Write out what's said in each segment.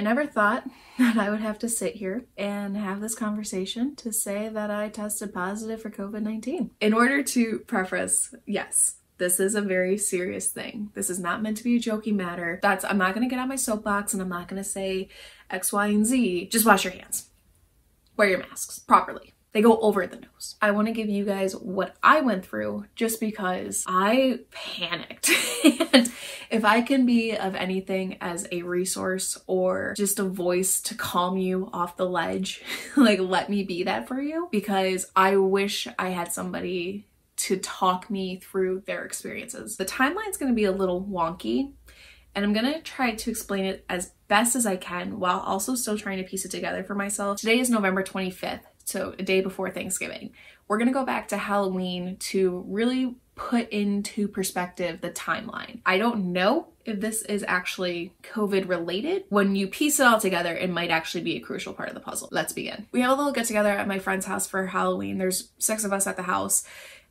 I never thought that I would have to sit here and have this conversation to say that I tested positive for COVID 19. In order to preface, yes, this is a very serious thing. This is not meant to be a joking matter. That's, I'm not gonna get on my soapbox and I'm not gonna say X, Y, and Z. Just wash your hands. Wear your masks properly. They go over the nose. I want to give you guys what I went through just because I panicked. and if I can be of anything as a resource or just a voice to calm you off the ledge, like let me be that for you because I wish I had somebody to talk me through their experiences. The timeline's going to be a little wonky and I'm gonna try to explain it as best as I can while also still trying to piece it together for myself. Today is November 25th so a day before Thanksgiving. We're gonna go back to Halloween to really put into perspective the timeline. I don't know if this is actually COVID related. When you piece it all together, it might actually be a crucial part of the puzzle. Let's begin. We have a little get together at my friend's house for Halloween. There's six of us at the house,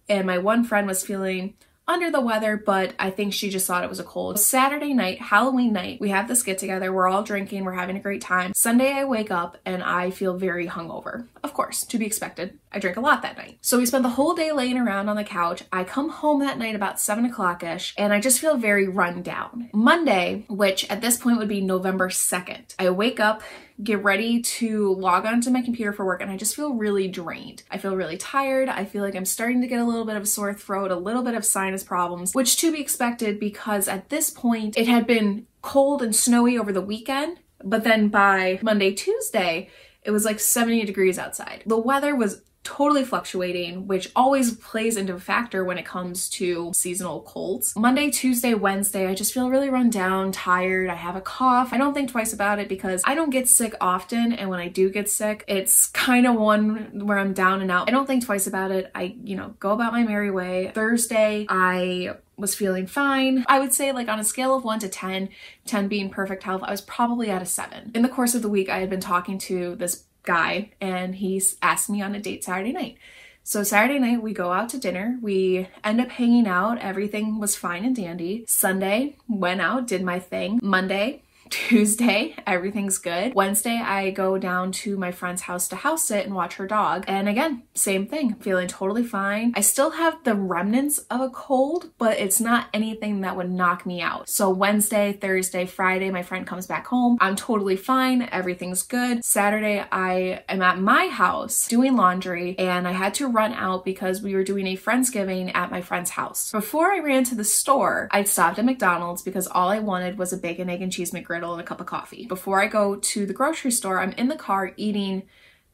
and my one friend was feeling under the weather, but I think she just thought it was a cold. Saturday night, Halloween night, we have this get together. We're all drinking, we're having a great time. Sunday, I wake up and I feel very hungover. Of course, to be expected. I drink a lot that night. So we spent the whole day laying around on the couch. I come home that night about seven o'clock ish and I just feel very run down. Monday, which at this point would be November 2nd, I wake up get ready to log onto my computer for work and I just feel really drained. I feel really tired. I feel like I'm starting to get a little bit of a sore throat, a little bit of sinus problems, which to be expected because at this point it had been cold and snowy over the weekend. But then by Monday, Tuesday, it was like 70 degrees outside. The weather was totally fluctuating, which always plays into a factor when it comes to seasonal colds. Monday, Tuesday, Wednesday, I just feel really run down, tired. I have a cough. I don't think twice about it because I don't get sick often. And when I do get sick, it's kind of one where I'm down and out. I don't think twice about it. I, you know, go about my merry way. Thursday, I was feeling fine. I would say like on a scale of 1 to 10, 10 being perfect health, I was probably at a 7. In the course of the week, I had been talking to this guy and he's asked me on a date Saturday night. So Saturday night we go out to dinner. We end up hanging out. Everything was fine and dandy. Sunday went out, did my thing. Monday Tuesday, everything's good. Wednesday, I go down to my friend's house to house sit and watch her dog. And again, same thing, feeling totally fine. I still have the remnants of a cold, but it's not anything that would knock me out. So Wednesday, Thursday, Friday, my friend comes back home. I'm totally fine. Everything's good. Saturday, I am at my house doing laundry and I had to run out because we were doing a Friendsgiving at my friend's house. Before I ran to the store, I stopped at McDonald's because all I wanted was a bacon, egg, and cheese McGriddle McGriddle and a cup of coffee. Before I go to the grocery store, I'm in the car eating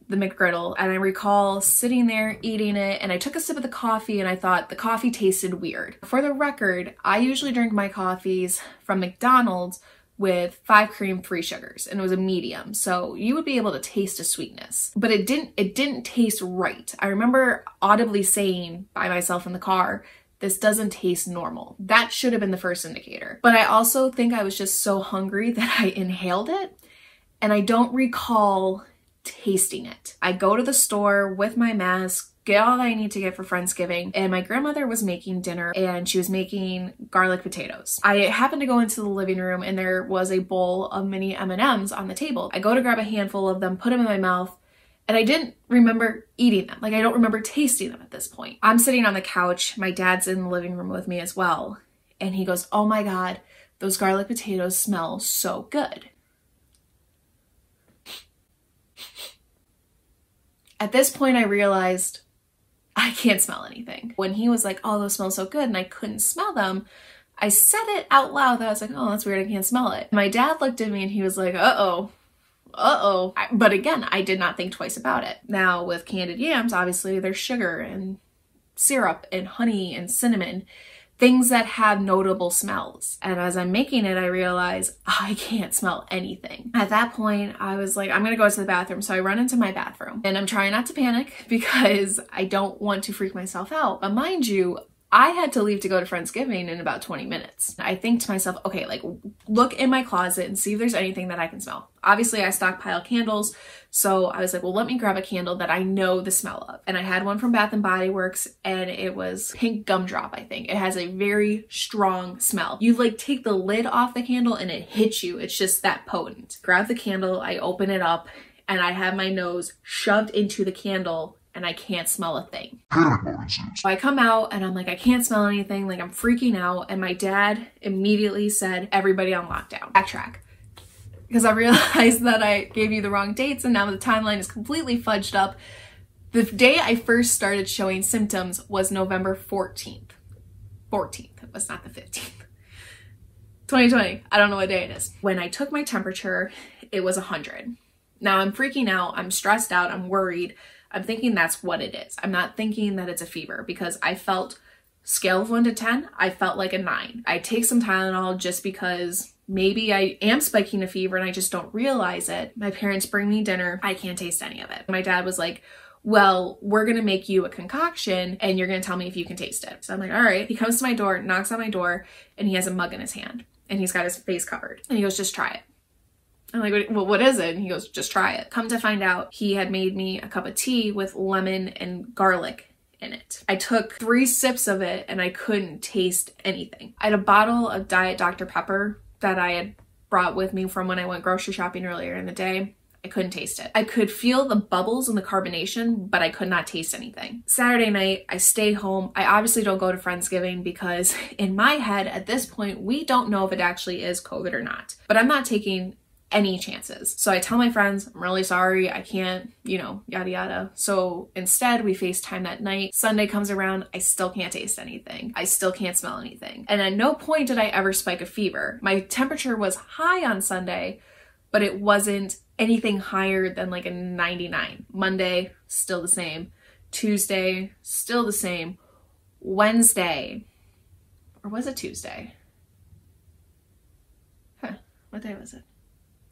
the McGriddle and I recall sitting there eating it and I took a sip of the coffee and I thought the coffee tasted weird. For the record, I usually drink my coffees from McDonald's with five cream, three sugars, and it was a medium. So you would be able to taste a sweetness, but it didn't, it didn't taste right. I remember audibly saying by myself in the car, this doesn't taste normal. That should have been the first indicator. But I also think I was just so hungry that I inhaled it and I don't recall tasting it. I go to the store with my mask, get all that I need to get for Friendsgiving, and my grandmother was making dinner and she was making garlic potatoes. I happened to go into the living room and there was a bowl of mini M&Ms on the table. I go to grab a handful of them, put them in my mouth, and I didn't remember eating them. Like, I don't remember tasting them at this point. I'm sitting on the couch. My dad's in the living room with me as well. And he goes, Oh my God, those garlic potatoes smell so good. At this point, I realized I can't smell anything. When he was like, Oh, those smell so good, and I couldn't smell them, I said it out loud I was like, Oh, that's weird, I can't smell it. My dad looked at me and he was like, Uh oh, uh-oh. But again, I did not think twice about it. Now with candied yams, obviously there's sugar and syrup and honey and cinnamon, things that have notable smells. And as I'm making it, I realize I can't smell anything. At that point, I was like, I'm gonna go to the bathroom. So I run into my bathroom and I'm trying not to panic because I don't want to freak myself out. But mind you, I had to leave to go to Friendsgiving in about 20 minutes. I think to myself, okay, like look in my closet and see if there's anything that I can smell. Obviously, I stockpile candles, so I was like, well, let me grab a candle that I know the smell of. And I had one from Bath and Body Works, and it was pink gumdrop, I think. It has a very strong smell. You like take the lid off the candle and it hits you. It's just that potent. Grab the candle, I open it up, and I have my nose shoved into the candle and I can't smell a thing. So I come out and I'm like, I can't smell anything. Like I'm freaking out. And my dad immediately said, everybody on lockdown. Backtrack. Because I realized that I gave you the wrong dates and now the timeline is completely fudged up. The day I first started showing symptoms was November 14th. 14th. It was not the 15th. 2020. I don't know what day it is. When I took my temperature, it was 100. Now I'm freaking out. I'm stressed out. I'm worried I'm thinking that's what it is. I'm not thinking that it's a fever because I felt scale of 1 to 10, I felt like a 9. I take some Tylenol just because maybe I am spiking a fever and I just don't realize it. My parents bring me dinner. I can't taste any of it. My dad was like, well, we're gonna make you a concoction and you're gonna tell me if you can taste it. So I'm like, all right. He comes to my door, knocks on my door, and he has a mug in his hand and he's got his face covered. And he goes, just try it. I'm like, well, what is it? And he goes, just try it. Come to find out, he had made me a cup of tea with lemon and garlic in it. I took three sips of it and I couldn't taste anything. I had a bottle of Diet Dr. Pepper that I had brought with me from when I went grocery shopping earlier in the day. I couldn't taste it. I could feel the bubbles and the carbonation, but I could not taste anything. Saturday night, I stay home. I obviously don't go to Friendsgiving because in my head at this point, we don't know if it actually is COVID or not. But I'm not taking any chances. So I tell my friends, I'm really sorry, I can't, you know, yada yada. So instead, we FaceTime that night. Sunday comes around, I still can't taste anything. I still can't smell anything. And at no point did I ever spike a fever. My temperature was high on Sunday, but it wasn't anything higher than like a 99. Monday, still the same. Tuesday, still the same. Wednesday, or was it Tuesday? Huh, what day was it?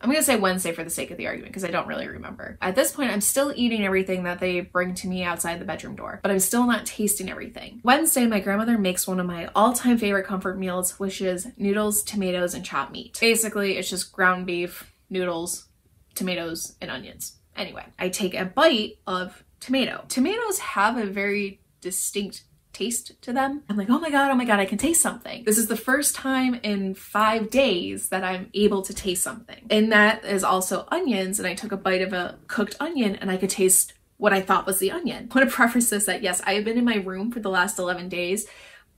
I'm gonna say Wednesday for the sake of the argument because I don't really remember. At this point, I'm still eating everything that they bring to me outside the bedroom door, but I'm still not tasting everything. Wednesday, my grandmother makes one of my all-time favorite comfort meals, which is noodles, tomatoes, and chopped meat. Basically, it's just ground beef, noodles, tomatoes, and onions. Anyway, I take a bite of tomato. Tomatoes have a very distinct taste to them. I'm like, oh my God, oh my God, I can taste something. This is the first time in five days that I'm able to taste something. And that is also onions. And I took a bite of a cooked onion and I could taste what I thought was the onion. I want to preface this that yes, I have been in my room for the last 11 days,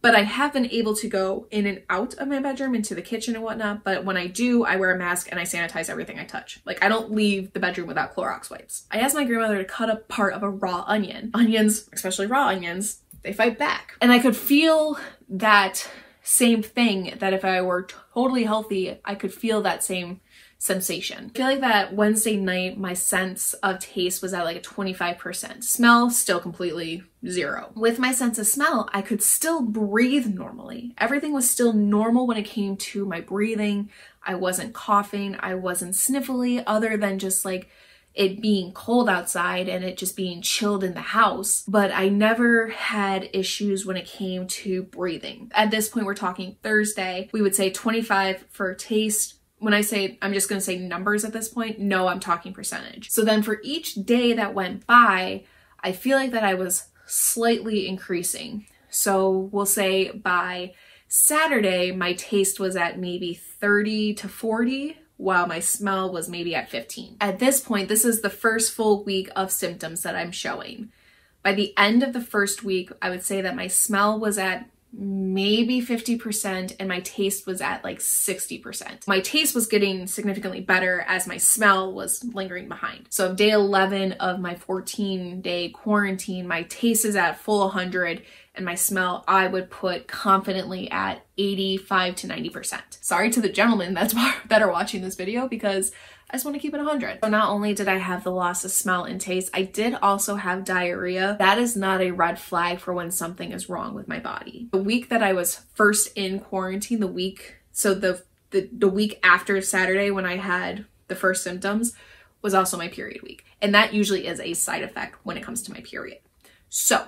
but I have been able to go in and out of my bedroom into the kitchen and whatnot. But when I do, I wear a mask and I sanitize everything I touch. Like I don't leave the bedroom without Clorox wipes. I asked my grandmother to cut a part of a raw onion. Onions, especially raw onions, they fight back. And I could feel that same thing that if I were totally healthy, I could feel that same sensation. I feel like that Wednesday night, my sense of taste was at like a 25%. Smell, still completely zero. With my sense of smell, I could still breathe normally. Everything was still normal when it came to my breathing. I wasn't coughing, I wasn't sniffly, other than just like it being cold outside and it just being chilled in the house, but I never had issues when it came to breathing. At this point, we're talking Thursday. We would say 25 for taste. When I say, I'm just going to say numbers at this point, no, I'm talking percentage. So then for each day that went by, I feel like that I was slightly increasing. So we'll say by Saturday, my taste was at maybe 30 to 40 while my smell was maybe at 15. At this point, this is the first full week of symptoms that I'm showing. By the end of the first week, I would say that my smell was at maybe 50% and my taste was at like 60%. My taste was getting significantly better as my smell was lingering behind. So day 11 of my 14 day quarantine, my taste is at full 100 and my smell I would put confidently at 85 to 90%. Sorry to the gentlemen that's that are watching this video because I just want to keep it 100. So not only did I have the loss of smell and taste, I did also have diarrhea. That is not a red flag for when something is wrong with my body. The week that I was first in quarantine, the week, so the the, the week after Saturday when I had the first symptoms was also my period week. And that usually is a side effect when it comes to my period. So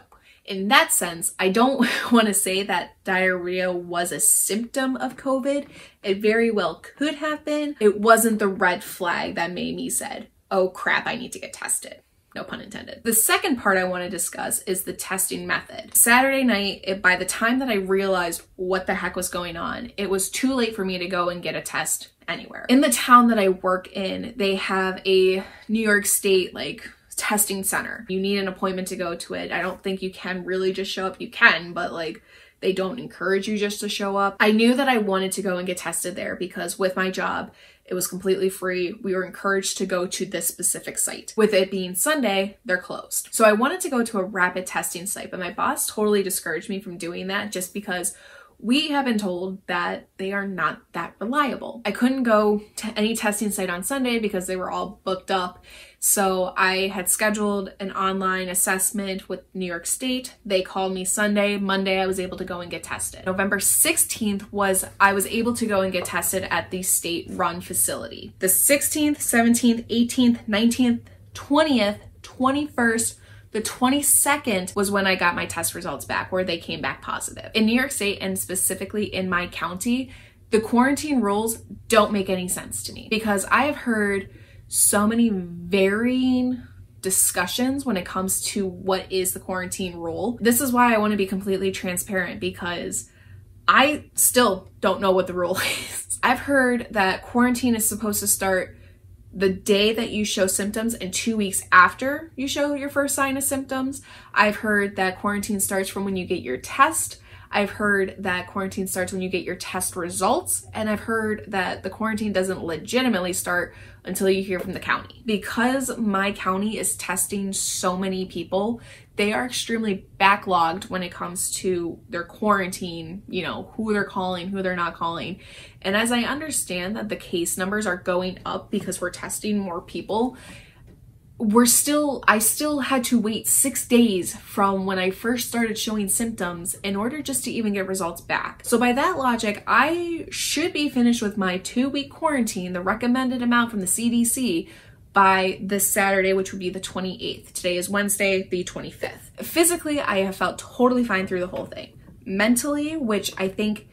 in that sense, I don't want to say that diarrhea was a symptom of COVID. It very well could have been. It wasn't the red flag that made me said, oh crap, I need to get tested. No pun intended. The second part I want to discuss is the testing method. Saturday night, it, by the time that I realized what the heck was going on, it was too late for me to go and get a test anywhere. In the town that I work in, they have a New York State like testing center. You need an appointment to go to it. I don't think you can really just show up. You can, but like they don't encourage you just to show up. I knew that I wanted to go and get tested there because with my job, it was completely free. We were encouraged to go to this specific site. With it being Sunday, they're closed. So I wanted to go to a rapid testing site, but my boss totally discouraged me from doing that just because we have been told that they are not that reliable. I couldn't go to any testing site on Sunday because they were all booked up. So I had scheduled an online assessment with New York State. They called me Sunday. Monday, I was able to go and get tested. November 16th was I was able to go and get tested at the state run facility. The 16th, 17th, 18th, 19th, 20th, 21st, the 22nd was when I got my test results back, where they came back positive. In New York State and specifically in my county, the quarantine rules don't make any sense to me because I have heard so many varying discussions when it comes to what is the quarantine rule. This is why I want to be completely transparent because I still don't know what the rule is. I've heard that quarantine is supposed to start the day that you show symptoms and two weeks after you show your first sign of symptoms. I've heard that quarantine starts from when you get your test. I've heard that quarantine starts when you get your test results. And I've heard that the quarantine doesn't legitimately start until you hear from the county. Because my county is testing so many people, they are extremely backlogged when it comes to their quarantine, you know, who they're calling, who they're not calling. And as I understand that the case numbers are going up because we're testing more people, we're still I still had to wait 6 days from when I first started showing symptoms in order just to even get results back. So by that logic, I should be finished with my 2-week quarantine, the recommended amount from the CDC by this Saturday, which would be the 28th. Today is Wednesday, the 25th. Physically, I have felt totally fine through the whole thing. Mentally, which I think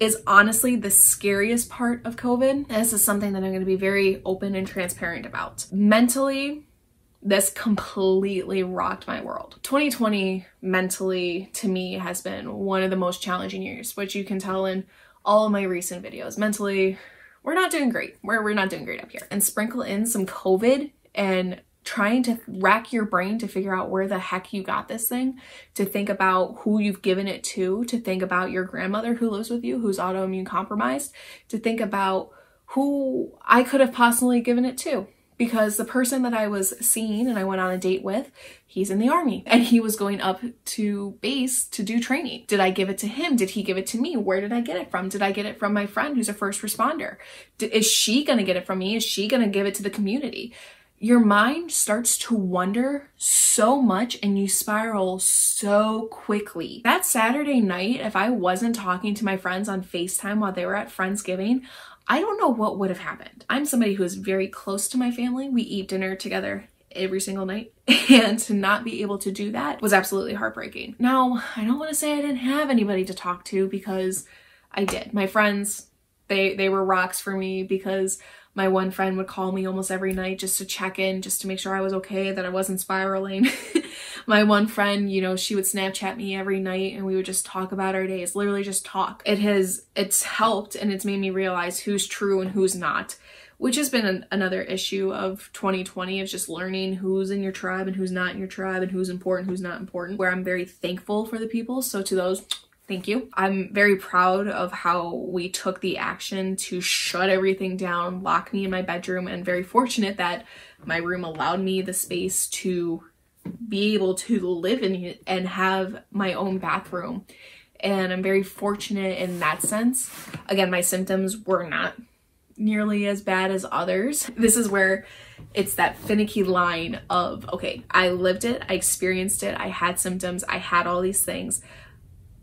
is honestly the scariest part of COVID. This is something that I'm going to be very open and transparent about. Mentally, this completely rocked my world. 2020 mentally to me has been one of the most challenging years, which you can tell in all of my recent videos. Mentally, we're not doing great. We're, we're not doing great up here. And sprinkle in some COVID and trying to rack your brain to figure out where the heck you got this thing, to think about who you've given it to, to think about your grandmother who lives with you, who's autoimmune compromised, to think about who I could have possibly given it to because the person that I was seeing and I went on a date with, he's in the army and he was going up to base to do training. Did I give it to him? Did he give it to me? Where did I get it from? Did I get it from my friend who's a first responder? Is she going to get it from me? Is she going to give it to the community? Your mind starts to wonder so much and you spiral so quickly. That Saturday night, if I wasn't talking to my friends on FaceTime while they were at Friendsgiving, I don't know what would have happened. I'm somebody who is very close to my family. We eat dinner together every single night and to not be able to do that was absolutely heartbreaking. Now, I don't want to say I didn't have anybody to talk to because I did. My friends, they they were rocks for me because my one friend would call me almost every night just to check in, just to make sure I was okay, that I wasn't spiraling. my one friend, you know, she would Snapchat me every night and we would just talk about our days, literally just talk. It has, it's helped and it's made me realize who's true and who's not, which has been an, another issue of 2020 of just learning who's in your tribe and who's not in your tribe and who's important, who's not important, where I'm very thankful for the people. So to those, Thank you. I'm very proud of how we took the action to shut everything down, lock me in my bedroom, and very fortunate that my room allowed me the space to be able to live in it and have my own bathroom. And I'm very fortunate in that sense. Again, my symptoms were not nearly as bad as others. This is where it's that finicky line of, okay, I lived it, I experienced it, I had symptoms, I had all these things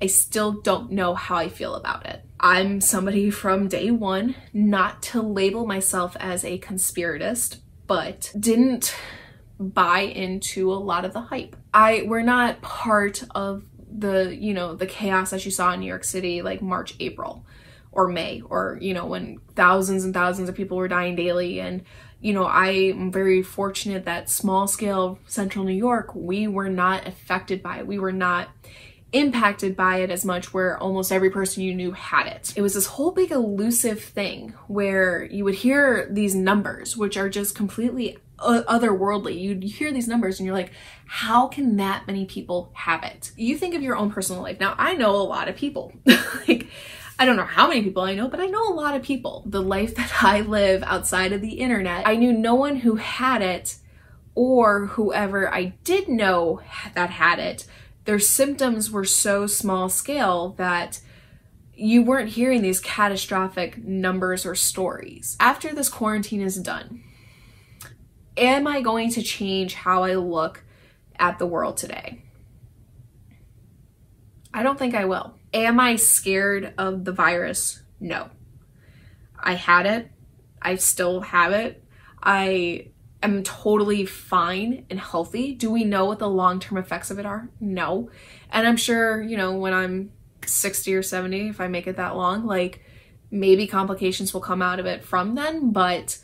I still don't know how I feel about it. I'm somebody from day one, not to label myself as a conspiratist, but didn't buy into a lot of the hype. I we're not part of the, you know, the chaos that you saw in New York City like March, April or May or, you know, when thousands and thousands of people were dying daily and you know, I am very fortunate that small scale central New York, we were not affected by it. We were not impacted by it as much where almost every person you knew had it. It was this whole big elusive thing where you would hear these numbers, which are just completely otherworldly. You'd hear these numbers and you're like, how can that many people have it? You think of your own personal life. Now, I know a lot of people. like, I don't know how many people I know, but I know a lot of people. The life that I live outside of the internet, I knew no one who had it or whoever I did know that had it their symptoms were so small scale that you weren't hearing these catastrophic numbers or stories. After this quarantine is done, am I going to change how I look at the world today? I don't think I will. Am I scared of the virus? No. I had it. I still have it. I am totally fine and healthy. Do we know what the long term effects of it are? No. And I'm sure, you know, when I'm 60 or 70, if I make it that long, like maybe complications will come out of it from then. But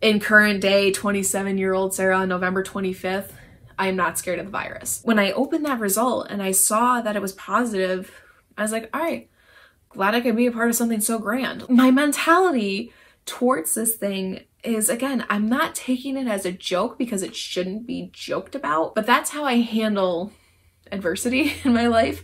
in current day, 27 year old Sarah on November 25th, I am not scared of the virus. When I opened that result and I saw that it was positive, I was like, all right, glad I could be a part of something so grand. My mentality towards this thing is again, I'm not taking it as a joke because it shouldn't be joked about, but that's how I handle adversity in my life.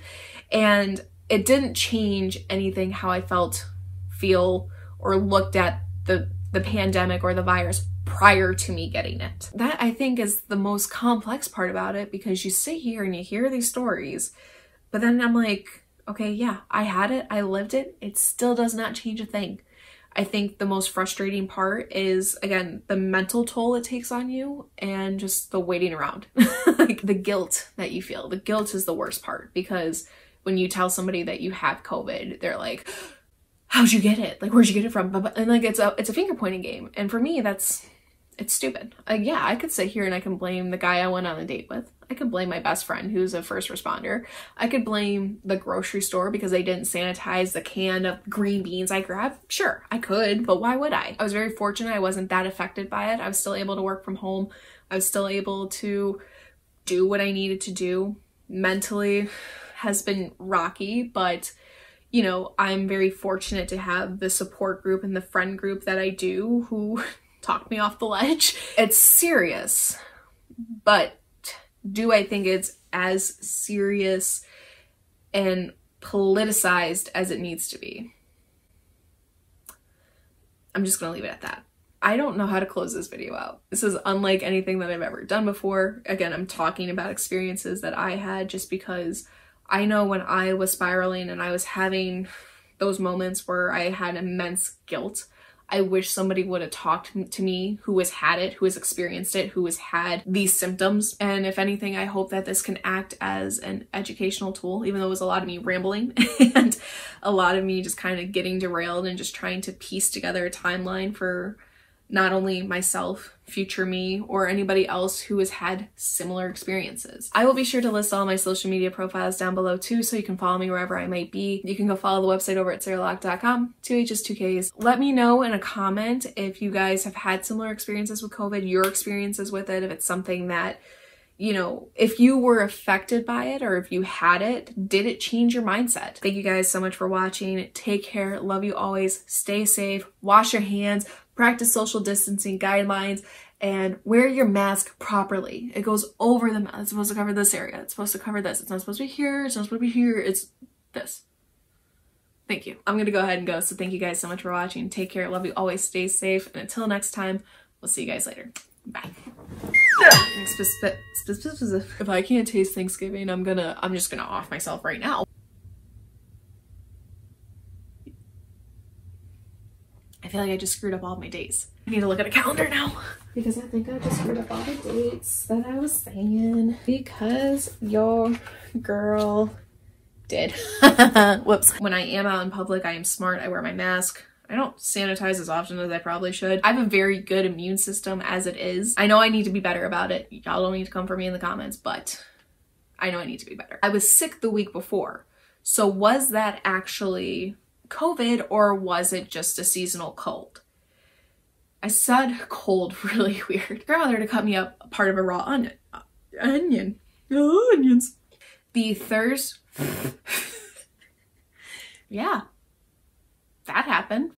And it didn't change anything how I felt, feel, or looked at the, the pandemic or the virus prior to me getting it. That I think is the most complex part about it because you sit here and you hear these stories, but then I'm like, okay, yeah, I had it, I lived it, it still does not change a thing. I think the most frustrating part is again the mental toll it takes on you and just the waiting around. like the guilt that you feel. The guilt is the worst part because when you tell somebody that you have COVID, they're like, How'd you get it? Like where'd you get it from? And like it's a it's a finger pointing game. And for me that's it's stupid. Uh, yeah, I could sit here and I can blame the guy I went on a date with. I could blame my best friend who's a first responder. I could blame the grocery store because they didn't sanitize the can of green beans I grabbed. Sure, I could, but why would I? I was very fortunate I wasn't that affected by it. I was still able to work from home. I was still able to do what I needed to do. Mentally has been rocky, but you know, I'm very fortunate to have the support group and the friend group that I do who talk me off the ledge. It's serious, but do I think it's as serious and politicized as it needs to be? I'm just gonna leave it at that. I don't know how to close this video out. This is unlike anything that I've ever done before. Again, I'm talking about experiences that I had just because I know when I was spiraling and I was having those moments where I had immense guilt I wish somebody would have talked to me who has had it, who has experienced it, who has had these symptoms. And if anything, I hope that this can act as an educational tool, even though it was a lot of me rambling and a lot of me just kind of getting derailed and just trying to piece together a timeline for not only myself, future me, or anybody else who has had similar experiences. I will be sure to list all my social media profiles down below too, so you can follow me wherever I might be. You can go follow the website over at sarahhlokk.com, two H's, two K's. Let me know in a comment if you guys have had similar experiences with COVID, your experiences with it, if it's something that you know, if you were affected by it or if you had it, did it change your mindset? Thank you guys so much for watching. Take care. Love you always. Stay safe. Wash your hands practice social distancing guidelines, and wear your mask properly. It goes over the mask. It's supposed to cover this area. It's supposed to cover this. It's not supposed to be here. It's not supposed to be here. It's this. Thank you. I'm going to go ahead and go. So thank you guys so much for watching. Take care. Love you. Always stay safe. And until next time, we'll see you guys later. Bye. If I can't taste Thanksgiving, I'm gonna, I'm just gonna off myself right now. Feel like I just screwed up all my dates. I need to look at a calendar now. Because I think I just screwed up all the dates that I was saying. Because your girl did. Whoops. When I am out in public, I am smart. I wear my mask. I don't sanitize as often as I probably should. I have a very good immune system as it is. I know I need to be better about it. Y'all don't need to come for me in the comments, but I know I need to be better. I was sick the week before. So was that actually COVID or was it just a seasonal cold? I said cold really weird. Grandmother to cut me up part of a raw onion. Onion. Oh, onions. The Thursday. yeah. That happened.